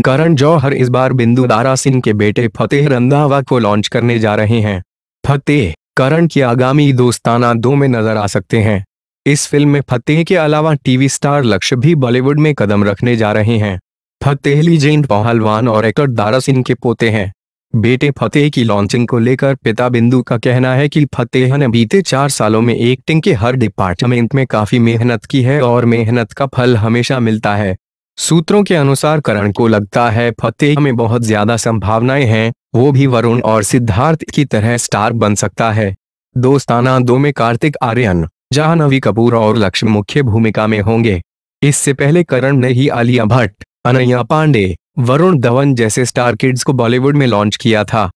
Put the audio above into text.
करण जौहर इस बार बिंदु दारा सिंह के बेटे फतेह रंधावा को लॉन्च करने जा रहे हैं। फतेह, करण की आगामी दोस्ताना दो में नज़र आ सकते हैं। इस फ़िल्म में फतेह के अलावा टीवी स्टार लक्ष्य भी बॉलीवुड में कदम रखने जा रहे हैं। फतेह लीजेंड पहलवान और एक्टर दारा सिंह के पोते हैं। बेटे फतेह की लॉन्चिंग को लेकर पिता बिंदु का कहना है कि फतेह ने बीते चार सालों में एक्टिंग के हर डिपार्टमेंट में काफ़ी मेहनत की है और मेहनत का फल हमेशा मिलता है। सूत्रों के अनुसार करण को लगता है फतेह में बहुत ज़्यादा संभावनाएँ हैं, वो भी वरुण और सिद्धार्थ की तरह स्टार बन सकता है। दोस्ताना दो में कार्तिक आर्यन, जाहनवी कपूर और लक्ष्य मुख्य भूमिका में होंगे। इससे पहले करण ने ही आलिया भट्ट अनैया पांडे, वरुण धवन जैसे स्टार किड्स को बॉलीवुड में लॉन्च किया था।